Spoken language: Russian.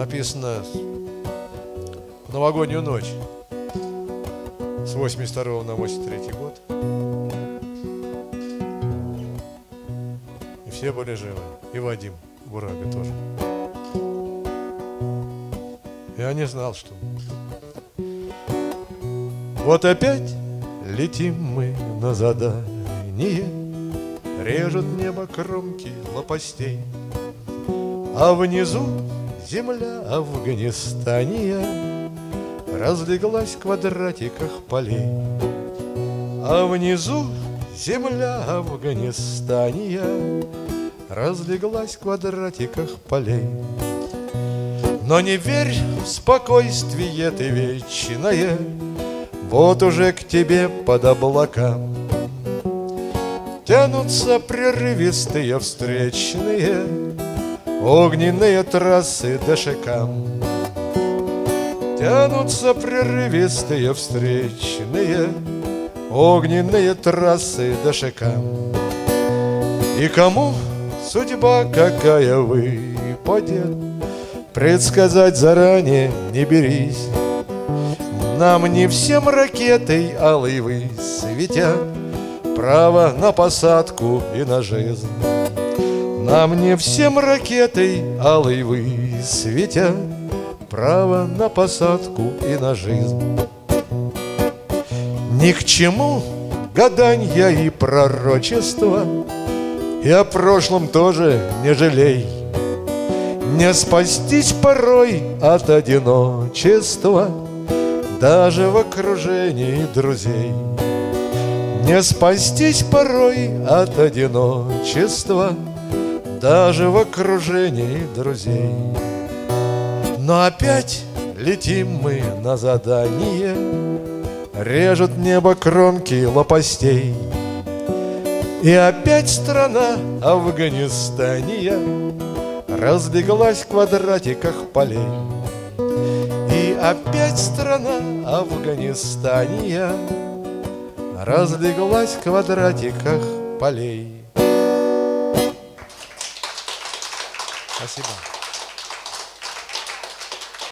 написано в новогоднюю ночь с 82 на 83 год. И все были живы. И Вадим Бурага тоже. Я не знал, что... Вот опять летим мы на задание, Режут небо кромки лопастей, А внизу земля Афганистания Разлеглась в квадратиках полей, А внизу земля Афганистания Разлеглась в квадратиках полей. Но не верь в спокойствие ты вечное, Вот уже к тебе под облакам Тянутся прерывистые встречные Огненные трассы дошикам Тянутся прерывистые встречные Огненные трассы дошикам И кому судьба какая выпадет Предсказать заранее не берись. Нам не всем ракетой алой высветят Право на посадку и на жизнь Нам не всем ракетой алой высветят Право на посадку и на жизнь. Ни к чему гаданья и пророчества И о прошлом тоже не жалей. Не спастись порой от одиночества Даже в окружении друзей. Не спастись порой от одиночества Даже в окружении друзей. Но опять летим мы на задание Режут небо кромки лопастей. И опять страна Афганистания Разбеглась в квадратиках полей. И опять страна Афганистания Разлеглась в квадратиках полей Спасибо.